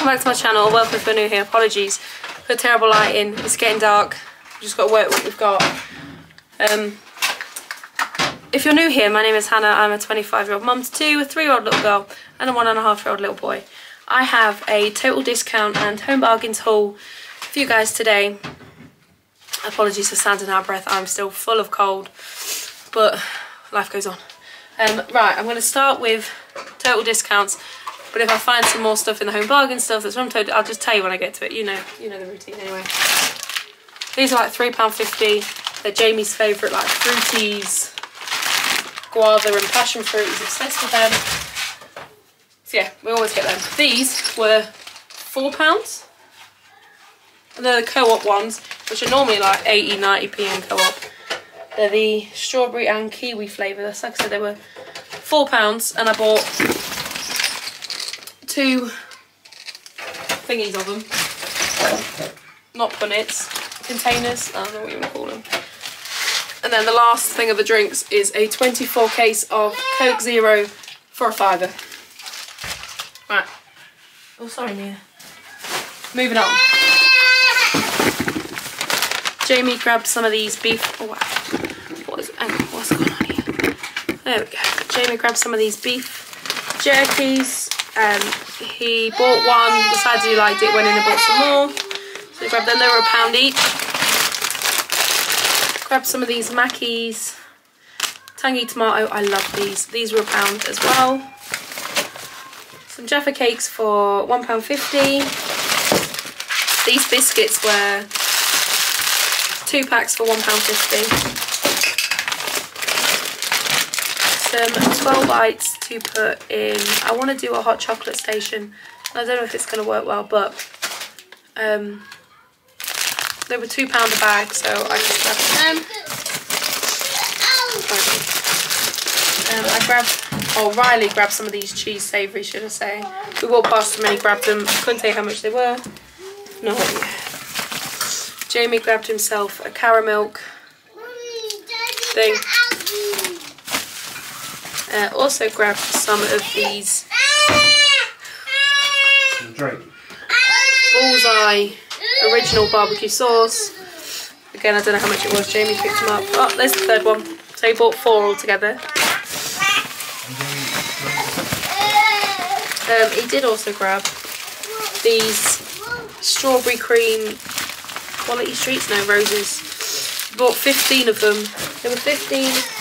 welcome back to my channel. Welcome you're new here. Apologies for terrible lighting. It's getting dark. We've just got to work what we've got. Um, if you're new here, my name is Hannah. I'm a 25 year old mum to two, a three year old little girl, and a one and a half year old little boy. I have a total discount and home bargains haul for you guys today. Apologies for sounding out breath. I'm still full of cold, but life goes on. Um, right, I'm going to start with total discounts. But if I find some more stuff in the home bargain stuff that's Total, I'll just tell you when I get to it. You know, you know the routine anyway. These are like £3.50. They're Jamie's favourite, like fruities, guava and passion fruit. He's obsessed with them. So yeah, we always get them. These were £4. And they're the co-op ones, which are normally like 80, 90p in co-op. They're the strawberry and kiwi flavour. That's like I said, they were £4 and I bought two thingies of them. Not punnets, containers, I don't know what you want to call them. And then the last thing of the drinks is a 24 case of Coke Zero for a fiver. Right. Oh, sorry, Mia. Moving on. Jamie grabbed some of these beef. Oh, wow. What is, hang on, what's going on here? There we go. Jamie grabbed some of these beef jerkies. Um, he bought one, decided he liked it, went in and bought some more. So he grabbed them, they were a pound each. Grabbed some of these Mackeys. Tangy tomato, I love these. These were a pound as well. Some Jaffa cakes for £1.50. These biscuits were two packs for £1.50. Some 12 bites to put in. I want to do a hot chocolate station. I don't know if it's going to work well, but um, they were £2 a bag, so I just grabbed them. Um, I grabbed, oh Riley grabbed some of these cheese savoury, should I say. We walked past them and he grabbed them. Couldn't tell you how much they were. No idea. Jamie grabbed himself a caramel thing. Uh, also grabbed some of these Bullseye original barbecue sauce. Again, I don't know how much it was. Jamie picked them up. Oh, there's the third one. So he bought four altogether. Um, he did also grab these strawberry cream quality streets, no roses. He bought 15 of them. There were 15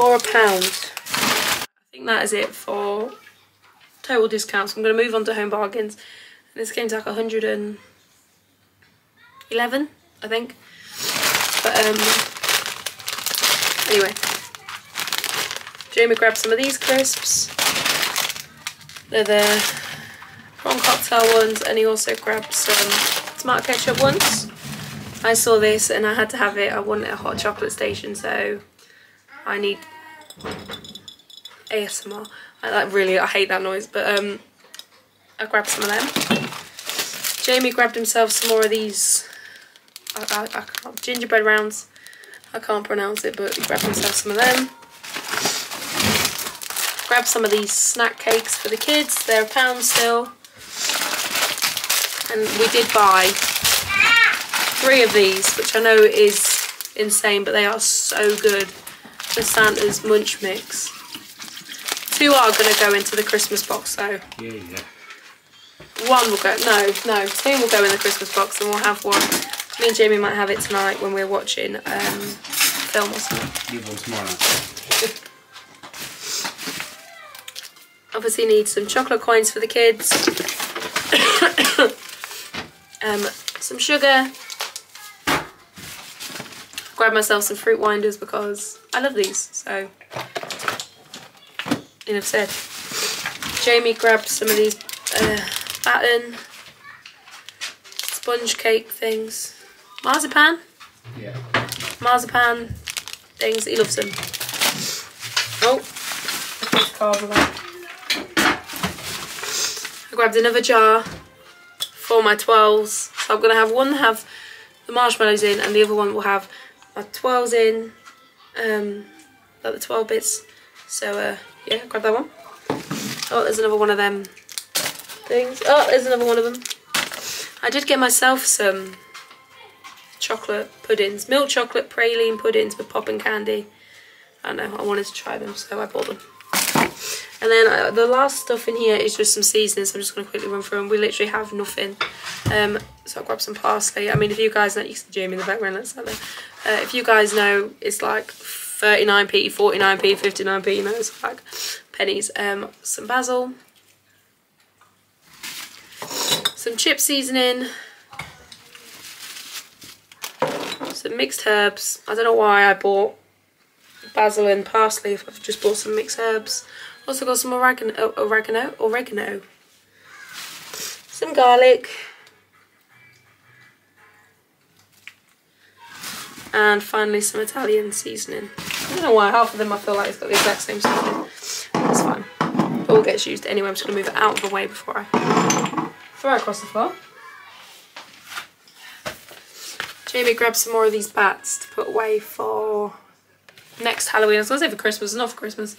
for a pound. I think that is it for total discounts. I'm going to move on to home bargains. This came to like 111, I think. But um, anyway, Jamie grabbed some of these crisps. They're the prawn cocktail ones, and he also grabbed some tomato ketchup ones. I saw this and I had to have it. I wanted a hot chocolate station, so I need ASMR. I like really, I hate that noise, but um, I grabbed some of them. Jamie grabbed himself some more of these I, I, I can't, gingerbread rounds. I can't pronounce it, but he grabbed himself some of them. Grabbed some of these snack cakes for the kids. They're a pound still. And we did buy three of these, which I know is insane, but they are so good. The Santa's Munch Mix. Two are going to go into the Christmas box, though. Yeah, yeah. One will go, no, no, two will go in the Christmas box and we'll have one. Me and Jamie might have it tonight when we're watching um, film or something. You one tomorrow. Obviously need some chocolate coins for the kids. um, some sugar. Grab myself some fruit winders because I love these, so enough said. Jamie grabbed some of these uh, batten sponge cake things. Marzipan? Yeah. Marzipan things. He loves them. Oh. I grabbed another jar for my 12s. So I'm going to have one have the marshmallows in and the other one will have my 12s in. Um, like the 12 bits. So uh, yeah, grab that one. Oh, there's another one of them things. Oh, there's another one of them. I did get myself some chocolate puddings, milk chocolate praline puddings with popping candy. I don't know, I wanted to try them, so I bought them. And then uh, the last stuff in here is just some seasonings. I'm just going to quickly run through them. We literally have nothing. Um, so I'll grab some parsley. I mean, if you guys know, you can see Jamie in the background, let's have it. Uh, if you guys know, it's like 39p, 49p, 59p, you know, it's like pennies. Um, some basil. Some chip seasoning. Some mixed herbs. I don't know why I bought basil and parsley if I've just bought some mixed herbs. Also got some oregano, oh, oregano, oregano. Some garlic. And finally some Italian seasoning. I don't know why half of them I feel like it's got the exact same seasoning. That's fine. It all gets used anyway. I'm just to move it out of the way before I throw it across the floor. Jamie grabbed some more of these bats to put away for next Halloween. I was to say for Christmas, not for Christmas.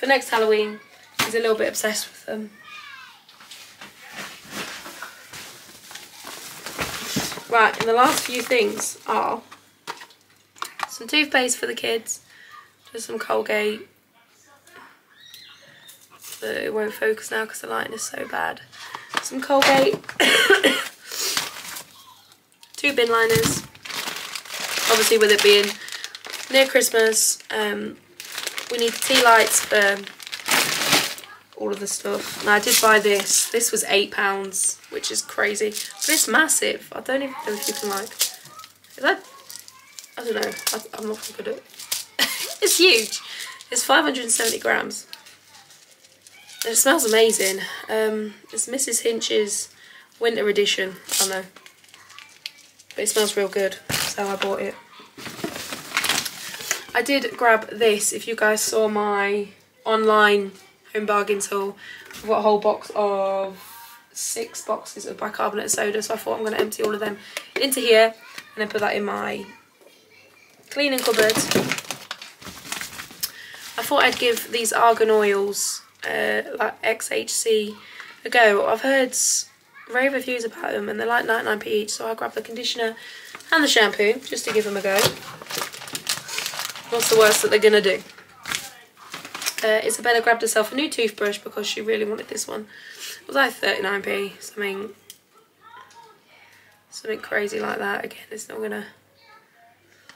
For next Halloween, he's a little bit obsessed with them. Right, and the last few things are some toothpaste for the kids, just some Colgate. But it won't focus now because the lighting is so bad. Some Colgate. Two bin liners. Obviously with it being near Christmas, um, we need tea lights for all of the stuff. And I did buy this. This was £8, which is crazy. But it's massive. I don't even know if you can like... Is that... I don't know. I, am not good at it. it's huge. It's 570 grams. And it smells amazing. Um, it's Mrs. Hinch's winter edition. I know. But it smells real good. So I bought it. I did grab this. If you guys saw my online home bargains haul, I've got a whole box of six boxes of bicarbonate soda. So I thought I'm going to empty all of them into here and then put that in my cleaning cupboard. I thought I'd give these argan oils, uh, like XHC, a go. I've heard rave reviews about them and they're like 99p each. So I grabbed the conditioner and the shampoo just to give them a go. What's the worst that they're going to do? Uh, Isabella grabbed herself a new toothbrush because she really wanted this one. It was like 39p, something, something crazy like that. Again, it's not going to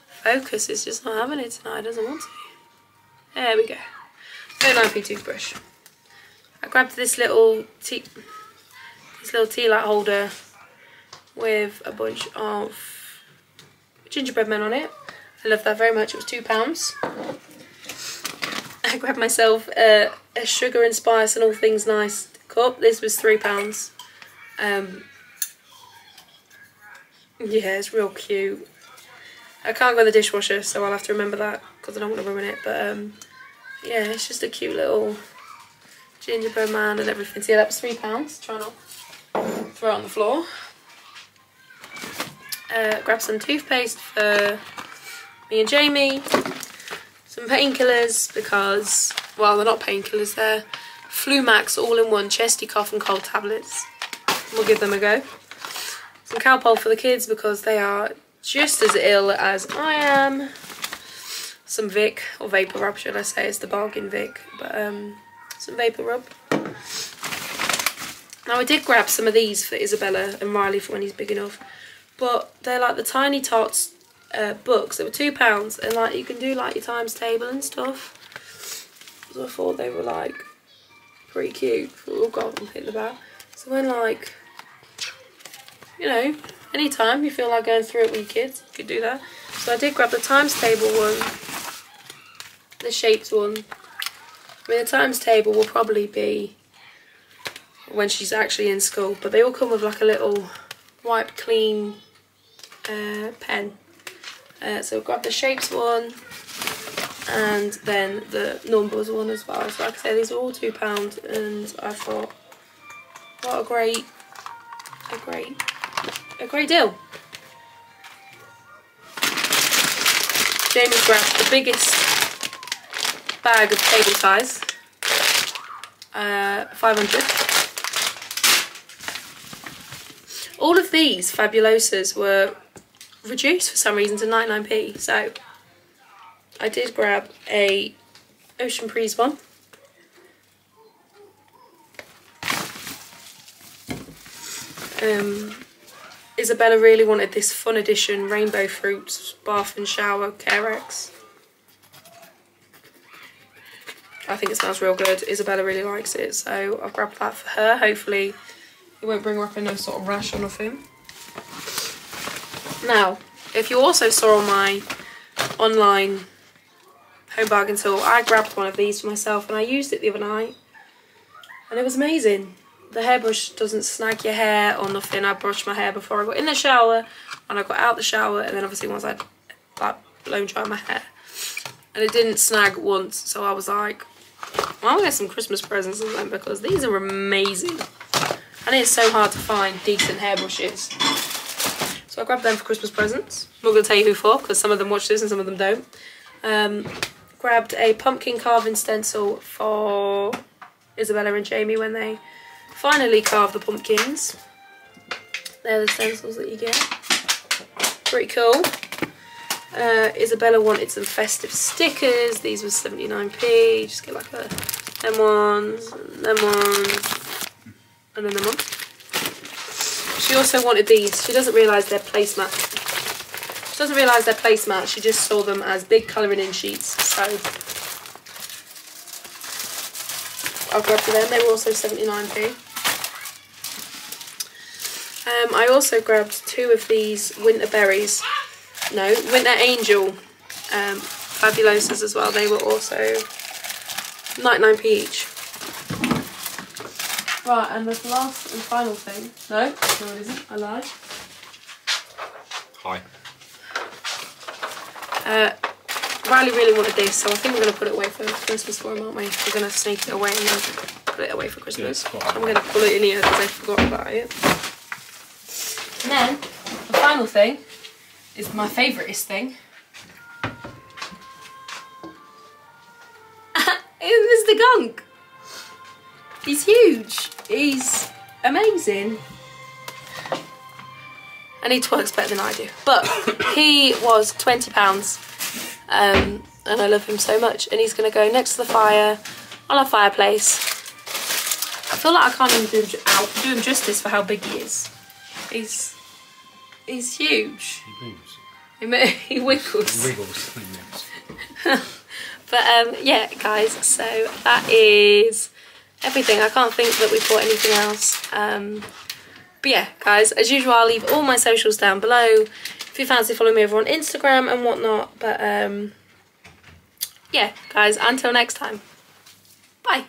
focus. It's just not having it tonight. It doesn't want to. There we go. 39p toothbrush. I grabbed this little tea, this little tea light holder with a bunch of gingerbread men on it. I love that very much. It was £2. I grabbed myself a, a, sugar and spice and all things nice cup. This was £3. Um, yeah, it's real cute. I can't go in the dishwasher, so I'll have to remember that because I don't want to ruin it. But um, yeah, it's just a cute little gingerbread man and everything. So yeah, that was £3. Try not throw it on the floor. Uh, grab some toothpaste for me and Jamie. Some painkillers because, well, they're not painkillers, they're Flumax all-in-one chesty cough and cold tablets. We'll give them a go. Some Calpol for the kids because they are just as ill as I am. Some Vic, or Vapor Rub should I say, it's the bargain Vic, but um, some Vapor Rub. Now I did grab some of these for Isabella and Riley for when he's big enough, but they're like the Tiny Tots uh, books. They were two pounds, and like you can do like your times table and stuff. So I thought they were like pretty cute. Oh god, I'm hitting the back. So when like, you know, anytime you feel like going through it with your kids, you could do that. So I did grab the times table one, the shaped one. I mean, the times table will probably be when she's actually in school, but they all come with like a little wipe clean uh, pen uh, so grab the shapes one and then the numbers one as well. So like I say, these are all £2 and I thought, what a great, a great, a great deal. Jamie grabbed the biggest bag of table ties, uh, 500. all of these Fabulosas were reduced for some reason to 99p. So I did grab a Ocean Breeze one. Um, Isabella really wanted this Fun Edition Rainbow Fruits Bath and Shower Carex. I think it smells real good. Isabella really likes it, so I've grabbed that for her. Hopefully it won't bring her up in no sort of rash or nothing. Now, if you also saw on my online home bargain tool, I grabbed one of these for myself and I used it the other night. And it was amazing. The hairbrush doesn't snag your hair or nothing. I brushed my hair before I got in the shower and I got out the shower and then obviously once I'd like, blown dry my hair. And it didn't snag once, so I was like, well, I'll get some Christmas presents of them because these are amazing. And it's so hard to find decent hairbrushes. So I grabbed them for Christmas presents. I'm not going to tell you who for because some of them watch this and some of them don't. Um, grabbed a pumpkin carving stencil for Isabella and Jamie when they finally carve the pumpkins. They're the stencils that you get. Pretty cool. Uh, Isabella wanted some festive stickers. These were 79p. Just get like a them ones, them ones, and then them ones. She also wanted these. She doesn't realise they're placemat. She doesn't realise they're placemat. She just saw them as big colouring in sheets. So I'll grab them. They were also 79p. Um, I also grabbed two of these winter berries no, Winter Angel um, Fabulosas as well. They were also 99p each. Right, and the last and final thing. No, no it isn't. I lied. Hi. Uh, Riley really wanted this, so I think we're going to put it away for Christmas for him, aren't we? We're going to sneak it away and then put it away for Christmas. Yeah, I'm going to pull it in here because I forgot about it. And then, the final thing is my favouriteest thing. it's the Gunk. He's huge. He's amazing. And he twerks better than I do. But he was £20. Um, and I love him so much. And he's going to go next to the fire on our fireplace. I feel like I can't even do him, do him justice for how big he is. He's he's huge. He moves. He, mo- he wiggles. He wiggles. He moves. But um, yeah, guys, so that is everything. I can't think that we've bought anything else. Um, but yeah, guys, as usual, I'll leave all my socials down below. If you fancy following me over on Instagram and whatnot. But um, yeah, guys, until next time. Bye.